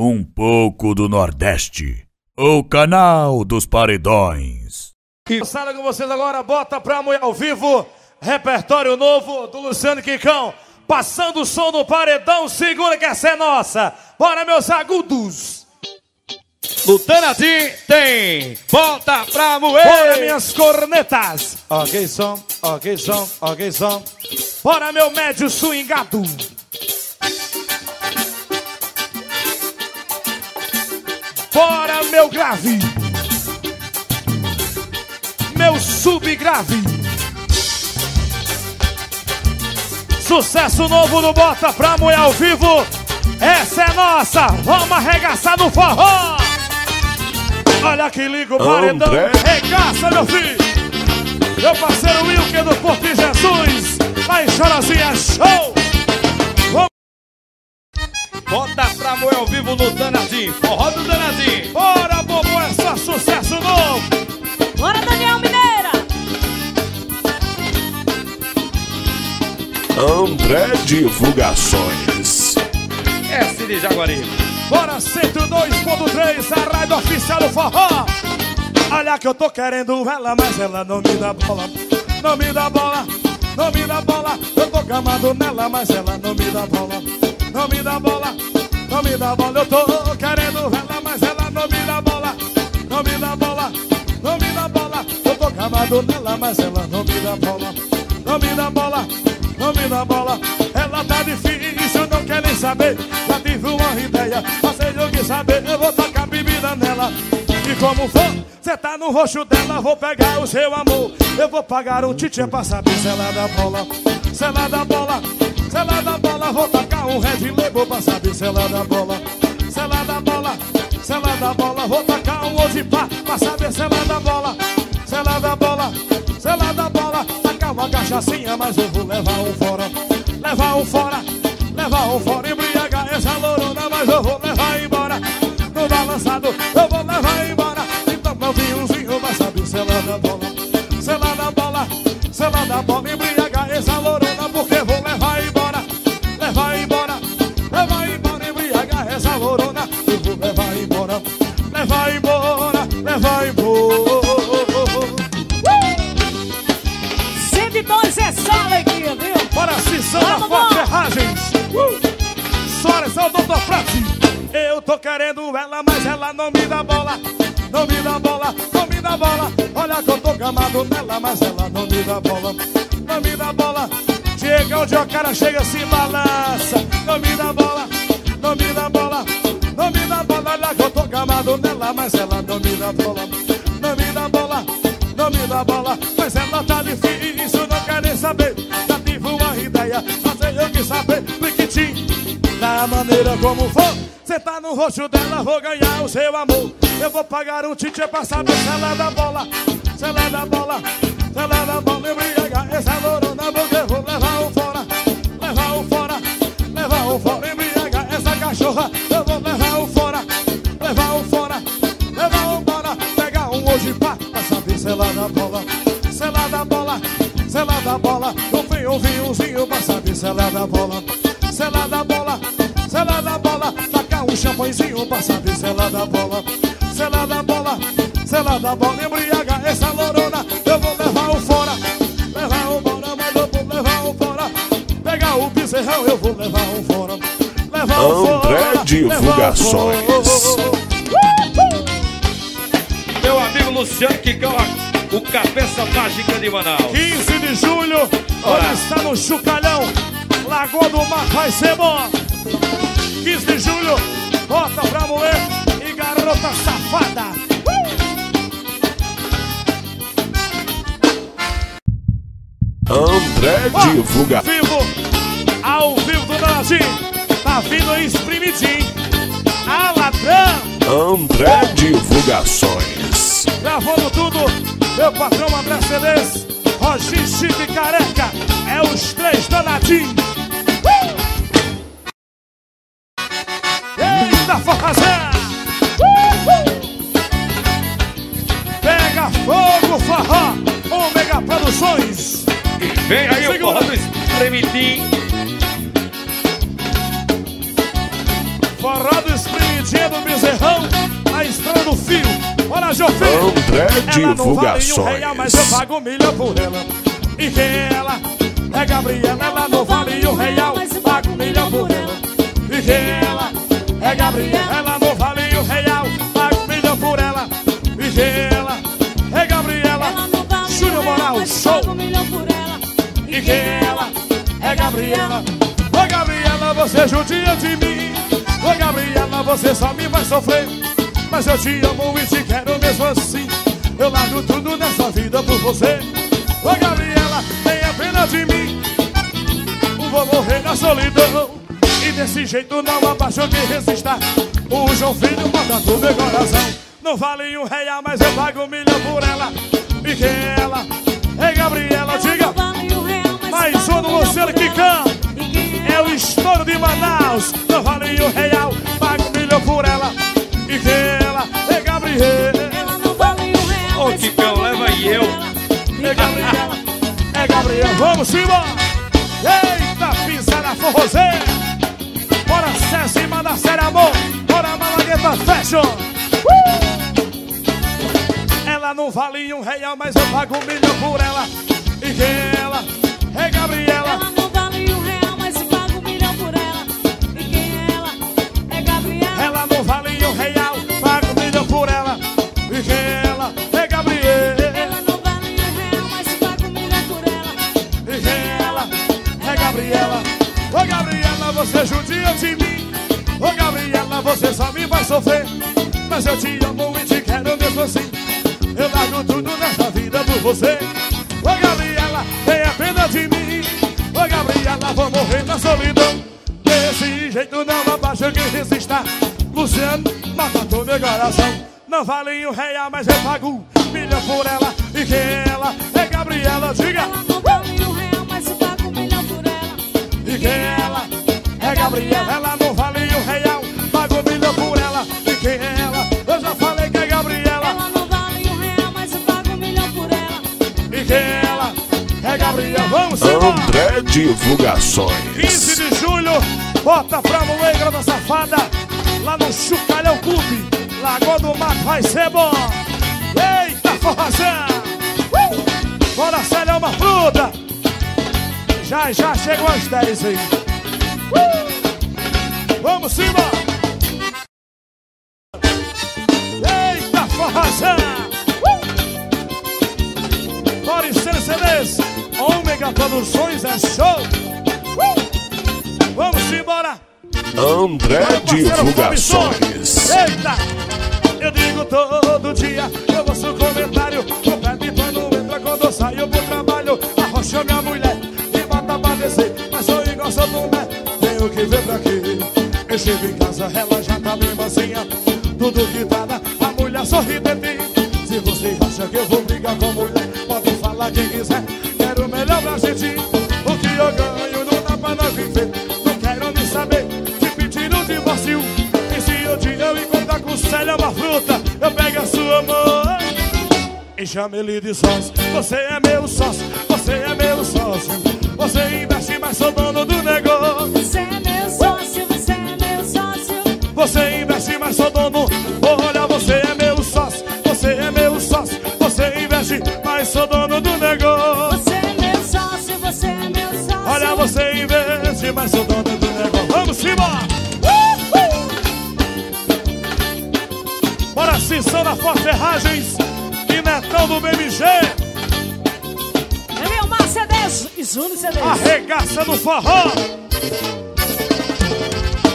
um pouco do Nordeste. O canal dos paredões. E sala com vocês agora, bota pra mulher ao vivo, repertório novo do Luciano Quicão, passando o som do paredão, segura que essa é nossa. Bora, meus agudos. Lutana tem, bota pra moer. Bora, minhas cornetas. Ok, som, ok, som, ok, som. Bora, meu médio swingado. Bora, meu grave. Meu subgrave. Sucesso novo no Bota pra Mulher ao vivo. Essa é nossa. Vamos arregaçar no forró. Olha que liga o paredão. André. Regaça, meu filho. Meu parceiro Wilker do Porto de Jesus. Lá em Chorozinha Show. Vamos. Bota moer ao vivo no Danadinho. Forró do Danadinho. Bora, bobo, é só sucesso novo. Bora, Daniel Mineira! André Divulgações. S de Jaguari. Bora 102.3, a rádio oficial do forró. Olha que eu tô querendo ela, mas ela não me dá bola. Não me dá bola, não me dá bola. Eu tô gamado nela, mas ela não me dá bola. Não me dá bola, não me dá bola. Eu tô querendo ela, mas ela não me dá bola. Não me dá bola, não me dá bola. Eu tô gamado nela, mas ela não me dá bola. Não me dá bola, não me dá bola. Ela tá difícil, não quer nem saber. Já tive uma ideia, passei eu que saber. Eu vou tacar bebida nela. E como for, cê tá no roxo dela, vou pegar o seu amor. Eu vou pagar um titê pra saber se ela dá bola. Se ela dá bola, se ela dá bola, vou tacar um red label pra saber se ela dá bola. Se ela dá bola, se ela dá bola, vou tacar um ozipá pra saber se ela dá bola. Se ela dá bola, se ela dá bola, tacar uma cachaçinha, mas eu vou levar um fora. Levar um fora, levar um fora, embriagar essa lorona, mas eu vou levar embora. No balançado, eu vou levar embora. Então meu vinhozinho vai saber se ela dá bola. Se ela dá bola, se ela dá bola, embriagar essa lorona, É doutor Prati. Eu tô querendo ela, mas ela não me dá bola. Não me dá bola, não me dá bola. Olha que eu tô gamado nela, mas ela não me dá bola. Não me dá bola. Chega onde o cara chega, se balança. Não me dá bola, não me dá bola. Não me dá bola, olha que eu tô gamado nela, mas ela não me dá bola. Não me dá bola, não me dá bola. Mas ela tá difícil, da maneira como for. Tá no roxo dela, vou ganhar o seu amor. Eu vou pagar um titê pra saber se ela dá bola. Se ela dá bola, se ela dá bola. Embriagar essa lorona, porque eu vou levar um fora. Levar um fora, levar um fora. Embriagar essa cachorra, eu vou levar um fora. Levar um fora, levar um bora. Pegar um hoje pá, pra saber se ela dá bola. Se ela dá bola, se ela dá bola. Não vem um vinhozinho pra saber se ela dá bola. Tacar um champanhezinho pra saber se ela dá bola. Se ela dá bola, se ela dá bola. Embriaga essa lorona, eu vou levar um fora. Levar um bora, mas eu vou levar um fora. Pegar o bezerrão, eu vou levar um fora. Levar André fora. um Divulgações. fora. Meu amigo Luciano Quicão, o cabeça mágica de Manaus. 15 de julho, onde está no Chucalhão, Lagoa do Mar vai ser bom. 15 de julho, bota pra moer e garota safada. André Ó, Divulga. Vivo, ao vivo do Brasil, tá vindo aí espremidinho. A ladrão, André Divulgações. gravando tudo, meu patrão André CDs, Roginho Chico e Careca, é os três danadinhos. Do Espremitim. Forró do Sprint, Bora, Jofim! André Ela não vale um real, Divulgações. mas eu pago um milhão por ela. E quem é ela? É Gabriela, ela não vale um real, mas eu pago um milhão por ela. E quem é ela? É Gabriela, ela não vale um real, pago um milhão por ela. E quem é ela? É Gabriela, Ela não vale Júnior um Moral, show! um por ela. E quem é ela? É Gabriela. Ô Gabriela, você judia de mim. Ô Gabriela, você só me vai sofrer. Mas eu te amo e te quero mesmo assim. Eu largo tudo nessa vida por você. Ô Gabriela, tenha pena de mim. Vou morrer na solidão. E desse jeito não abaixo que resista. O João Filho mata tudo meu coração. Não vale um real, mas eu pago um milhão por ela. E quem é ela? É Gabriela, Ela diga. Um do Luciano. Quicão. E É o estouro de Manaus. Vale um real, pago milhão por ela. E ela? É real, Ô, mas Quicão, leva por eu. É Gabriela. É Gabriela. Vamos embora. Eita, pisa na forrozeira. Bora, César, cima da série amor. Bora, Malagueta Fashion. Uh! Ela não vale um real, mas eu pago um milhão por ela. E ela? É Gabriela. Ela não vale um real, mas eu pago um milhão por ela. E quem é ela? É Gabriela. Ela não vale um real, pago um milhão por ela. E quem é ela? É Gabriela. Ela não vale um real, mas eu pago um milhão por ela. E quem é ela? É Gabriela. Ô Gabriela, você judia de mim. Ô Gabriela, você só me vai sofrer. Mas eu te amo e te quero mesmo assim. Eu largo tudo nessa vida por você. Gabriela, vou morrer na solidão. Desse jeito não abaixa quem resista. Luciano, matou meu coração. Não vale um real, mas eu pago milhão por ela. E quem é ela? É Gabriela, diga. Ela não vale um real, mas eu pago milhão por ela. E quem é ela? É Gabriela, ela não vale um real, pago milhão por ela. É Gabriela. Vamos embora. André Divulgações. 15 de julho, bota pra moleira da safada, lá no Chucalhão Clube. Lagoa do Mato vai ser bom. Eita, forrazão! Uh! Bora, Célia, uma fruta. Já, já chegou às 10 aí. Uh! Vamos embora. Eita, forrazão! Uh! Bora, CDs. Ômega Produções é show. Uh! Vamos embora. André. Divulgações. Eita! Eu digo todo dia, eu ouço comentário. O pé de pano entra quando eu saio pro trabalho. Arrocha minha mulher e bota pra descer. Mas sou igual São Tomé, tenho que ver pra quê. Eu chego em casa, ela já tá bem mansinha. Tudo que tá na, a mulher sorri de mim. Se você acha que eu vou brigar com mulher, pode falar quem quiser. Melhor pra gente. O que eu ganho não dá pra nós viver. Não quero nem saber de pedir um divórcio. E se eu te eu encontrar com Célia uma fruta, eu pego a sua mão e chame ele de sócio. Você é meu sócio, você é meu sócio. Você investe, mas sou dono do negócio. Você é meu sócio, você é meu sócio. Você investe, mas sou dono. Olha, você é meu sócio, você é meu sócio. Você investe, mas sou dono mas sou dono do negócio. Vamos embora! Bora, Cissão da Forte Ferragens e Netão do BMG. É meu Mar CDs e Zuno CDs. Arregaça do forró.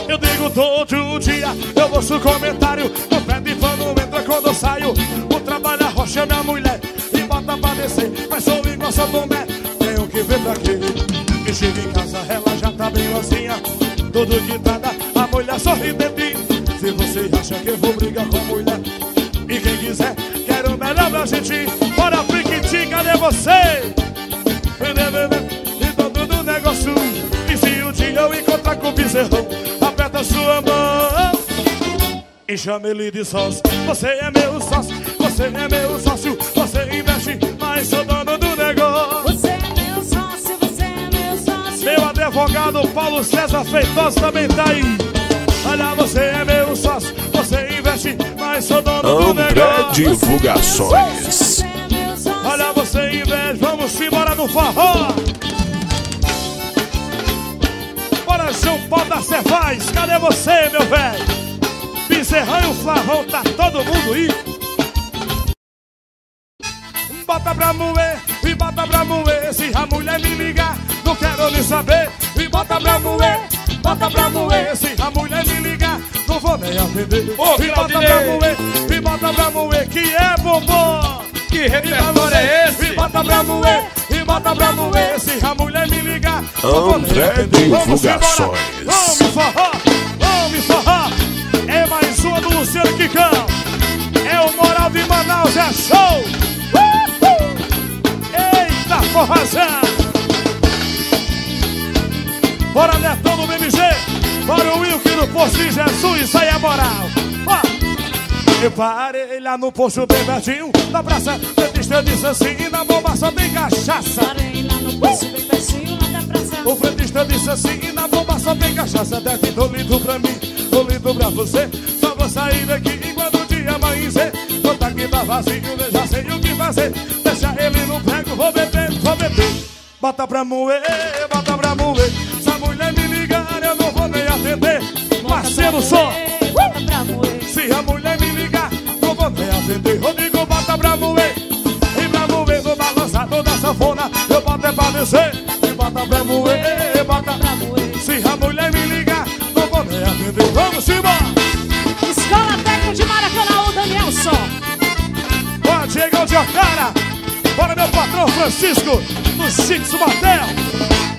Eu digo todo dia, eu ouço comentário. O pé de pano entra quando eu saio. O trabalho arrocha minha mulher e bota pra descer. Mas sou igual São Tomé, tenho que ver pra quê. Rosinha. Tudo que tá da, a mulher sorri de mim. Se você acha que eu vou brigar com a mulher, e quem quiser, quero o melhor pra gente. Bora, Piquitinho, cadê você? E todo do negócio E se um dia eu encontrar com o bezerrão Aperta sua mão E chama ele de sócio Você é meu sócio Você é meu sócio Você investe, mas sou dono do negócio advogado Paulo César Feitosa também tá aí Olha, você é meu sócio Você investe, mas sou dono do André negócio Divulgações. Olha você inveja, vamos embora no forró. Bora João Paulo da Cefaz, cadê você, meu velho? Bezerrão e o Flavão, tá todo mundo aí? Bota pra moer, bota pra moer Se a mulher me ligar, não quero nem saber. E bota pra moer, bota pra moer Se a mulher me ligar, não vou nem atender. Ô, E bota pra moer, e bota pra moer Que é bombom. Que repertório é esse? E bota pra moer, e bota pra moer Se a mulher me ligar, não vou nem André atender. Vamos embora, Divulgações. vamos forró, vamos forró. É mais uma do Luciano Quicão. É o Moral de Manaus, é show! Forrazão Bora Netão do BMG Bora o Wilkie no Posto de Jesus Isso aí é moral. Ó. Eu parei lá no posto bem pertinho Na praça, dentista disse assim Na bomba só tem cachaça. Parei lá no poço bem pertinho lá da praça. o frentista disse assim, e na bomba só tem cachaça. Deve do litro pra mim, do litro pra você. Só vou sair daqui enquanto o dia amanhecer Quando aqui tá vazio, eu já sei o que fazer. Deixa ele no pego, vou beber, vou Bota pra moer, bota pra moer Se a mulher me ligar, eu não vou nem atender Parceiro só, se a mulher me ligar, não vou nem atender Rodrigo, bota pra moer E pra moer no balançador da sanfona Eu boto é pra descer E bota pra moer, bota Pra moer. se a mulher me ligar, não vou nem atender. Vamos embora! Escola Técnica de Maracanã, o Danielson. Ó, Diego de Ocara! Patrão Francisco, do Chiques Motel!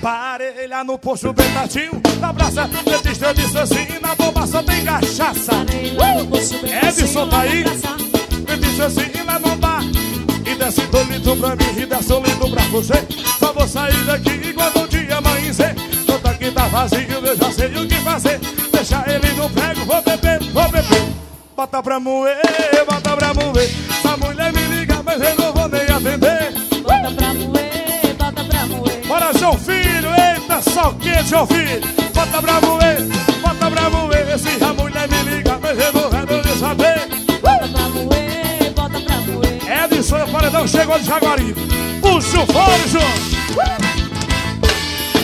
Parei lá no posto bem pertinho da praça. Dentista disse assim: na bomba só tem cachaça. No bem Edson tá aí? disse assim: lá dá. E desce do litro pra mim, e desce um litro pra você. Só vou sair daqui quando o dia amanhecer. Todo aqui tá vazio, eu já sei o que fazer. Deixa ele no prego, vou beber, vou beber. Bota pra moer, bota pra moer. Se a mulher me liga, mas eu não vou nem atender. Bota pra moer, bota pra moer. Bora, João Filho, eita, só quente, João Filho. Bota pra moer, bota pra moer. Se a mulher me liga, mas eu não quero nem saber. Bota pra moer, bota pra moer. Edson, o paredão chegou de Jaguari. Puxa o fone, João.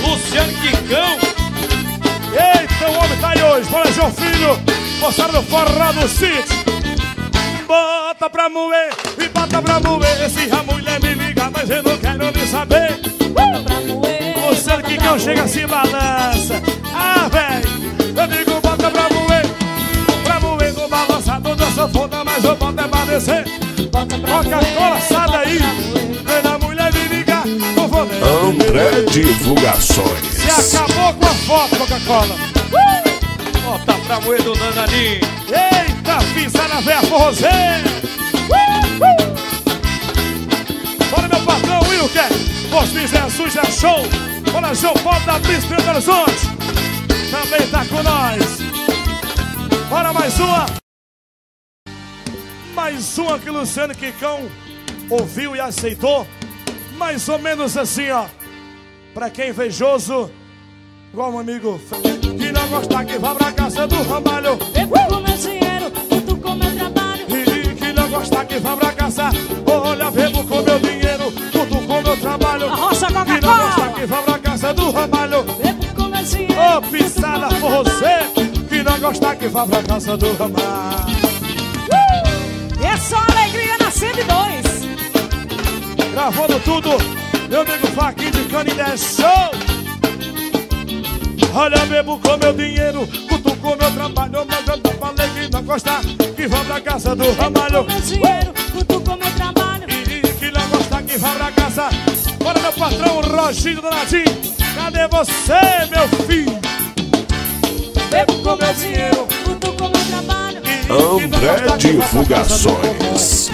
Luciano Quicão. Eita, o homem tá aí hoje. Bora, João Filho. Moçada do Forró do Sítio. Bota pra moer bota pra moer. Se a mulher me liga, mas eu não quero nem saber. Bota pra moer. O Luciano bota Quicão pra chega assim, balança. Ah, velho. Eu digo, bota pra moer. Pra moer no balançador da sanfona, mas eu boto é pra descer. Bota pra Coca-Cola, moer, sai daí. Quando a mulher me ligar, não vou nem André. Divulgações. Se acabou com a foto, Coca-Cola. Bota pra moer do Nananinho. Eita, pisada véia forrozeira. Bora, meu patrão, Wilker. Posto Jesus é show. Bora, João Paulo da Príncipe do Horizonte. Também tá com nós. Bora, mais uma. Mais uma que Luciano Quicão ouviu e aceitou. Mais ou menos assim, ó. Pra quem é invejoso, igual um amigo que não gosta que vá pra casa do rambalho. Bebo com meu dinheiro, junto com meu trabalho. E que não gosta que vá pra casa Que não gosta que vá pra casa do ramalho Bebo. Ô, junto pisada você Que não gosta que vá pra casa do ramalho E é só alegria na 102. Gravando tudo Meu amigo Faquinho de Canindé Show Olha, bebo com meu dinheiro com meu trabalho Mas eu não falei que não gosta Que vá pra casa do ramalho Com meu dinheiro, junto com meu trabalho. E que não gosta que vá pra casa Bora meu patrão Roginho Donadinho Cadê você, meu filho? Bebo com meu dinheiro, junto com meu trabalho. E André do. Divulgações.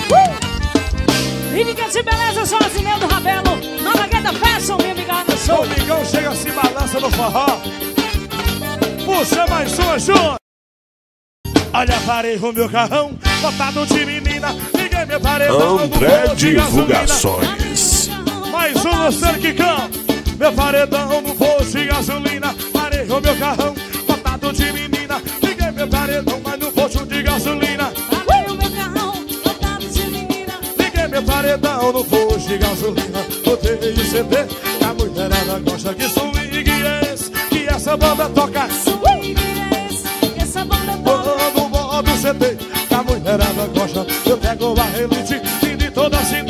Clínica de Beleza, Josineu do Rabelo. Nova Gueda Fashion, minha amiga no show. Domingão chega se balança no forró Puxa mais uma, Ju Olha, parei o meu carrão Botado de menina Liguei meu paredão André. Divulgações. Mais um Luciano Quicão Meu paredão no posto de gasolina. Parei o meu carrão Botado de menina. Liguei meu paredão Mas no posto de gasolina. Parei o meu carrão, botado paredão no posto de gasolina. Botei o CD A mulherada gosta de swing esse Que essa banda toca. Swing esse, que essa banda toca. Quando boto o CD A mulherada gosta. Eu pego a relite E de toda a cidade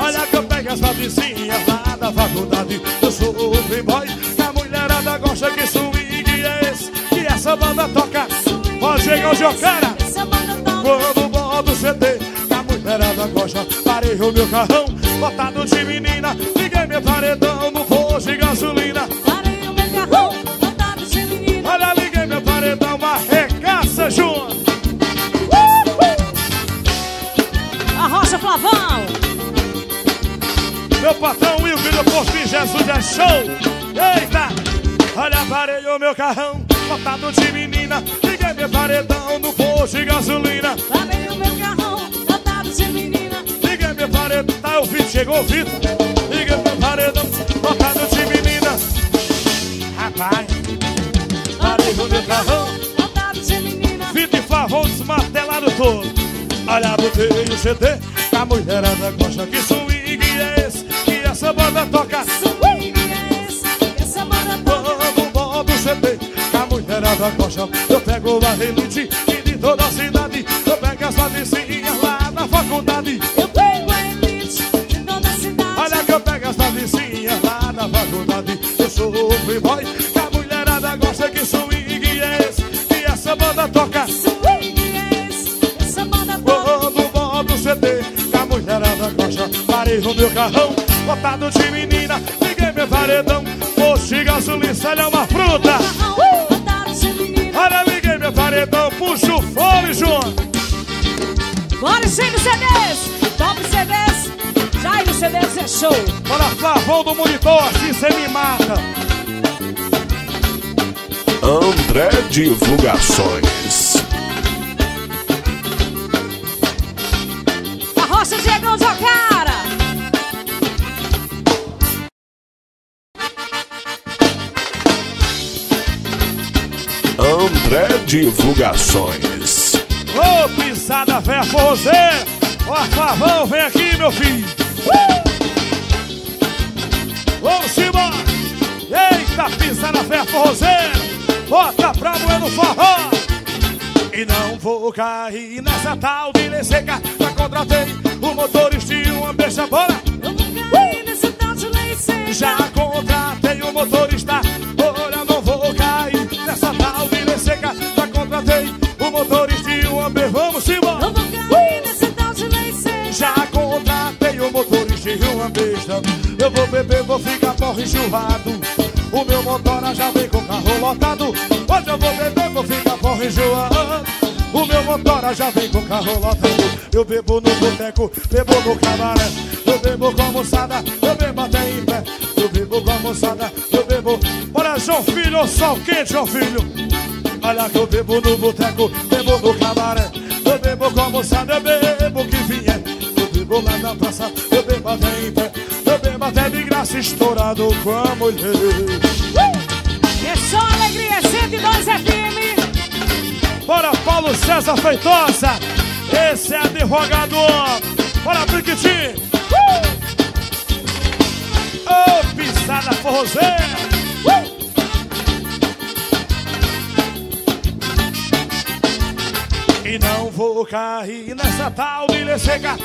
Olha que eu pego as patricinhas lá da faculdade. Eu sou o playboy Que a mulherada gosta que swing esse Que essa banda toca. Swing Pode chegar o Jocara. Quando boto o CD, que a mulherada gosta. Parei o meu carrão, botado de menina Liguei meu paredão no Meu patrão Wilker do Porfim Jesus é show. Eita! Olha, parei o meu carrão, botado de menina. Liguei meu paredão no posto de gasolina. Parei o meu carrão, lotado de menina. Liguei meu paredão, tá o Vitor, chegou o Vitor Liguei meu paredão, botado de menina. Rapaz, parei o meu carrão. Lotado de menina. Vitor e Favão desmartelado todo. Olha, botei o CD A mulherada gosta que Que essa banda toca. Essa banda toca. Quando o CD A mulherada gosta. Eu pego a relite E de toda a cidade. Eu pego as patricinhas lá na faculdade. Eu pego elite de toda a cidade. Olha que eu pego as patricinhas lá na faculdade. Eu sou o playboy Que a mulherada gosta que swing é esse Que essa banda toca. Swing esse, que essa banda toca. Quando o CD Que a mulherada gosta. Parei o meu carrão Botado de menina Liguei meu paredão de gasolina é uma fruta lotado menina. Olha, liguei meu paredão Puxa o fone, João Bora, Jair CDs! Top CDs! Jair CDs é show! Bora, Flavão do monitor Assim cê me mata André Divulgações. A Rocha Diegão Jocara! Divulgações. Ô, pisada véia forrozeira Ó, Flavão, vem aqui, meu filho uh! Vamos embora Eita, pisada véia forrozeira Bota pra moer no forró E não vou cair nessa tal de lei seca Já contratei o motorista e uma beixa bora Eu vou cair nesse tal de lei seca. Já Eu vou beber, vou ficar porra enjoado. O meu motora já vem com carro lotado. Hoje eu vou beber, vou ficar porra enjoado. O meu motora já vem com carro lotado. Eu bebo no boteco, bebo no cabaré. Eu bebo com a moçada, eu bebo até em pé. Eu bebo com a moçada, eu bebo. Olha, João Filho, sol quente, João Filho. Olha que eu bebo no boteco, bebo no cabaré. Eu bebo com a moçada, eu bebo que vier. Eu bebo lá na praça, eu bebo até em pé até de graça estourado com a mulher É só alegria, 102 FM. Bora Paulo César Feitosa. Esse é advogador Bora Briquitinho Ô pisada forrozeira. E não vou cair nessa tal lei seca.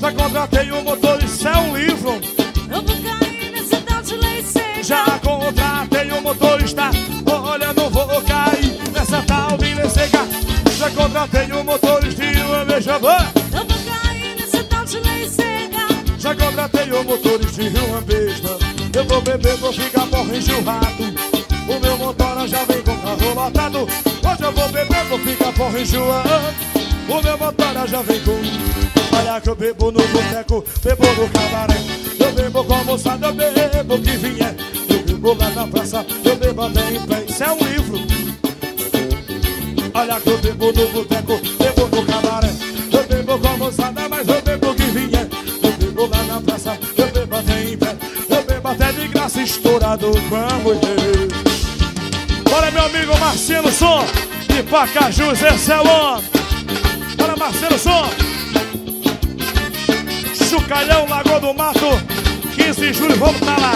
Já contratei o motor, isso é um livro Eu vou cair nesse tal de lei seca. Já contratei o motorista Olha, não vou cair nessa tal de lei seca. Já contratei o motorista e uma beija boa Eu vou cair nesse tal de lei seca. Já contratei o motorista e uma besta Eu vou beber, vou ficar porra enjoado. O meu motor já vem com carro lotado. Hoje eu vou beber, vou ficar porra enjoado. O meu motor já vem com Olha que eu bebo no boteco, bebo no cabaré bebo com a moçada, bebo que vier Eu bebo lá na praça, eu bebo até em pé Isso é um livro. Olha que eu bebo no boteco, bebo no cabaré. Eu bebo com a moçada, mas eu bebo que vier Eu bebo lá na praça, eu bebo até em pé Eu bebo até de graça estourado a mulher Bora meu amigo Marcelo Som De Pacajus, esse é o homem. Bora, Marcelo Som. Chucalhão, Lagoa do Mato. 15 de julho, vamos estar lá.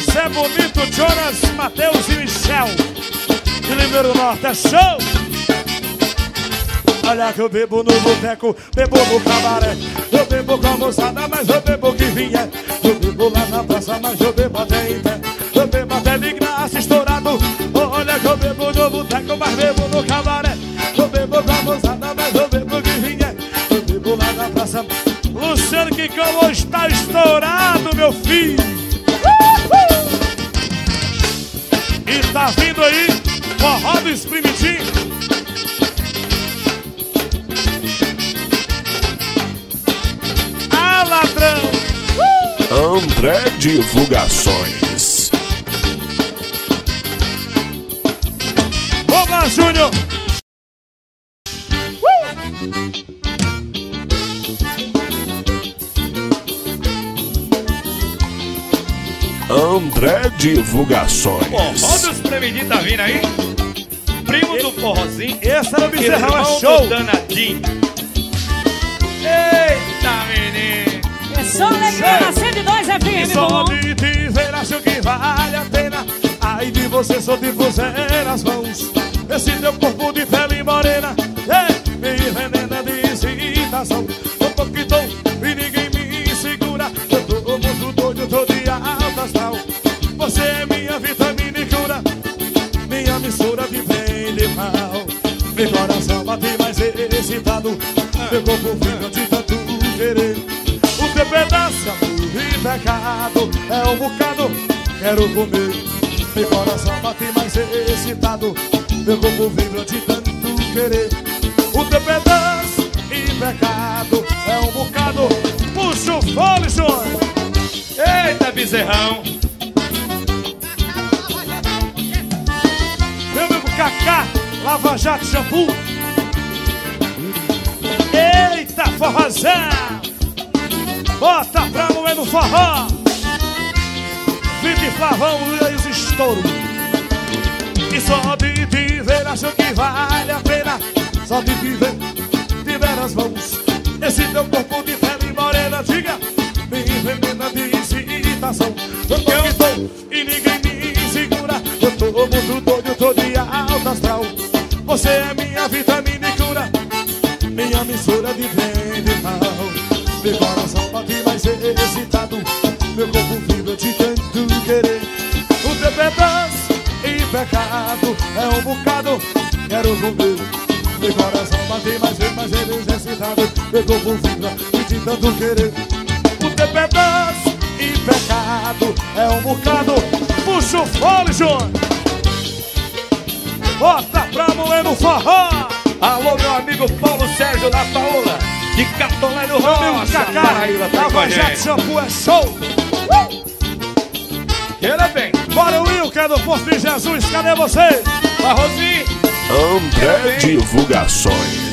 Zé Bonito, Jonas, Matheus e Michel. De Limeiro do Norte, é show! Olha que eu bebo no boteco, bebo no cabaré Eu bebo com a moçada, mas eu bebo que vinha Eu bebo lá na praça, mas eu bebo até em pé Eu bebo até de graça, estourado Olha que eu bebo no boteco, mas bebo Que como está estourado, meu filho E tá vindo aí, forró do Esprimitinho Ah, ladrão! André Divulgações. Lá, Júnior! André Divulgações. Forró dos Prevendidos tá vindo aí? Primo do forrozinho. Esse era o Bezerrão, é show! danadinho. Eita, menino. É só alegria na 102 FM, Só de te ver acho que vale a pena Ai de você só te puser as mãos Esse teu corpo de pele morena é, Me envenena de excitação Meu corpo fica de tanto querer. O teu pedaço e pecado É um bocado, quero comer Meu coração bate mais excitado. Meu corpo vibra de tanto querer. O teu pedaço e pecado É um bocado, puxa o fole, Júnior Eita, bezerrão. Meu amigo Kaká, Lava Jato Shampoo. Forrozão! Bota pra moer no forró! Vive Flavão os estouro. E só de te ver acho que vale meu corpo vibra de tanto querer. O teu pedaço e pecado é um bocado, puxa o fole, Júnior. Bota pra moer no forró. Alô, meu amigo Paulo Sérgio da Paola, de amigo Rocha, Cacá, Paraíba, tá com a gente. Shampoo é show. Queira bem. Bora, Will, que é do Posto de Jesus, cadê você? Barrozinho. André Divulgações.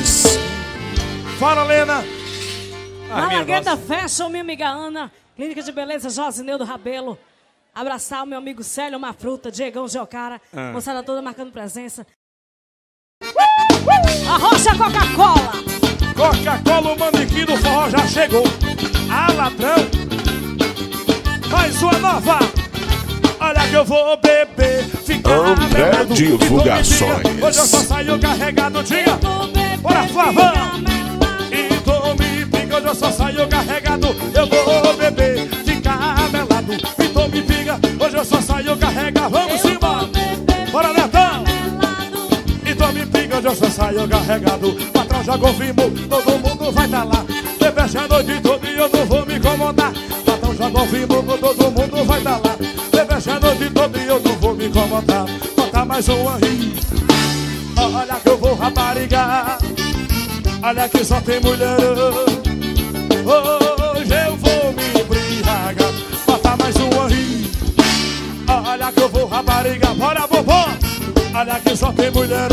Fala, Lena. Malagueta. Fashion, minha amiga Ana. Clínica de Beleza Josineudo Rabelo. Abraçar o meu amigo Célio Mafruta, Diegão Geocara. Ah. Moçada toda marcando presença. A Rocha Coca-Cola. Coca-Cola, o manequim do forró já chegou. Ah, ladrão. Mais uma nova. Olha que eu vou beber, ficar André. Divulgações. Hoje eu só saio carregado, diga. Bora, Flavão. E pinga, hoje eu só saio carregado. Eu vou beber, ficar melado. E tô me pinga, hoje eu só saio carregado. Vamos embora. Bora, Netão. E tô me pinga, hoje eu só saio carregado. Patrão já confirmou, todo mundo vai tá lá. Bebeste a noite toda e eu não vou me incomodar. Patrão já confirmou, todo mundo vai tá lá. Bebeste a noite toda e eu não vou me incomodar. Bota mais uma aí. Olha que eu vou raparigar. Olha que só tem mulher. Hoje eu vou me embriagar. Bota mais uma aí. Olha que eu vou rapariga, bora vovó. Olha que só tem mulher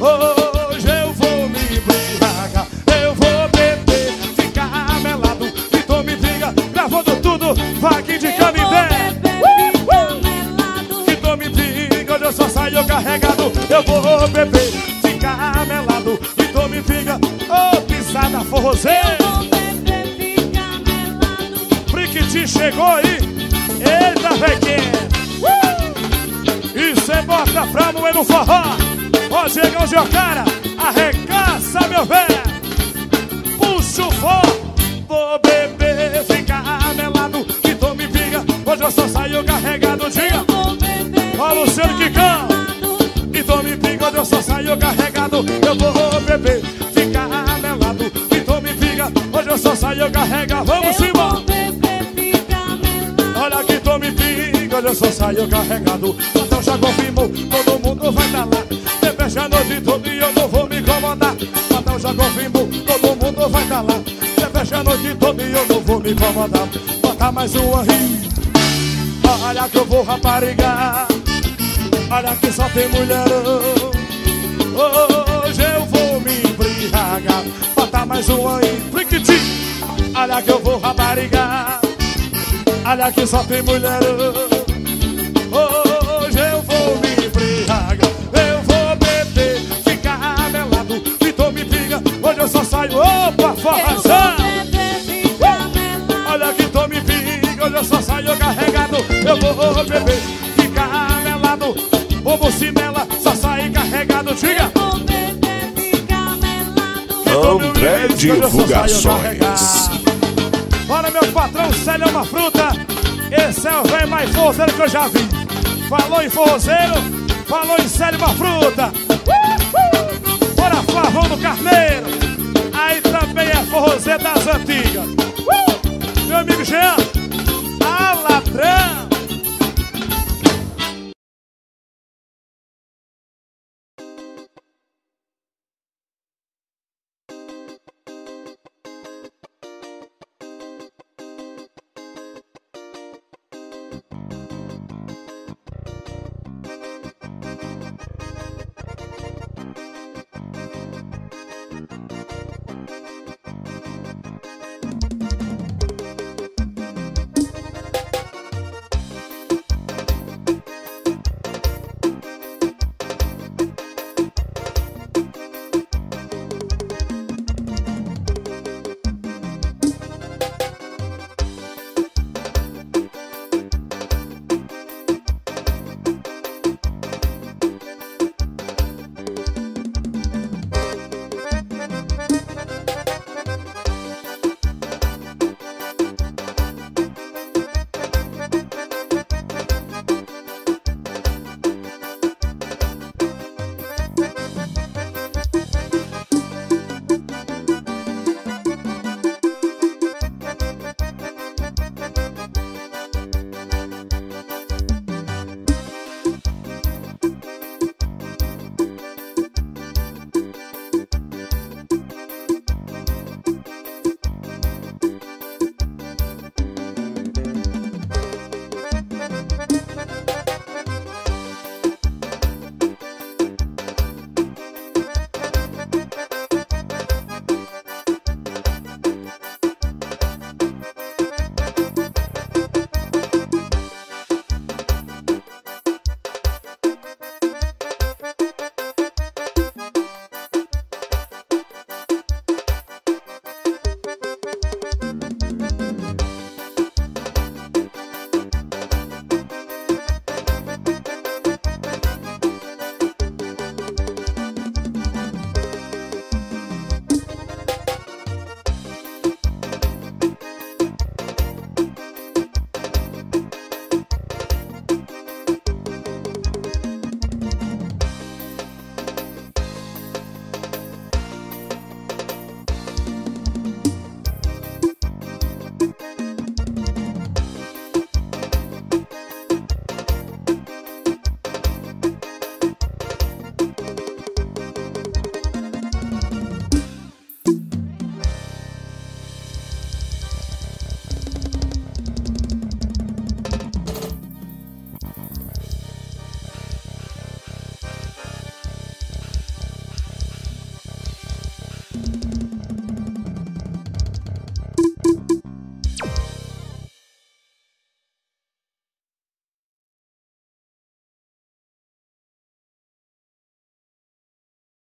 Hoje eu vou me embriagar. Eu vou beber, ficar melado E tô me briga, gravando tudo aqui de Canindé Que tô me briga, hoje eu só saio carregado. Eu vou beber, melado. Friquiti chegou aí, eita vequinha. Uh! E cê bota pra moer no forró. Ó, Diegão de Ocara, arregaça meu velho. Puxa o forró, vou beber, ficar melado. E tome pinga, hoje eu só saio carregado. Diga, ó, Luciano melado. E tome pinga, hoje eu só saio carregado Eu vou beber, só saio carregado Vamos Eu melado. Olha que tome pinga, eu só saio carregado. Então já confirmou, todo mundo vai estar lá. Depois a noite toda e eu não vou me incomodar. Então já confirmou, todo mundo vai estar lá. Depois a noite toda e eu não vou me incomodar. Bota mais uma rir Olha que eu vou raparigar. Olha que só tem mulherão Hoje eu vou me embriagar. Bota mais uma aí, friquiti Olha que eu vou raparigar. Olha que só tem mulherão Hoje eu vou me embriagar. Eu vou beber, ficar melado E tome pinga, hoje eu só saio. Opa, melado. Olha que tome pinga, hoje eu só saio carregado. Eu vou beber, Divulgações. Bora meu patrão, Célio é uma fruta. Esse é o velho mais forrozeiro que eu já vi. Falou em forrozeiro, falou em Célio uma fruta. Bora Flavão do Carneiro. Aí também é forrozeiro das antigas. Meu amigo Jean, a ladrão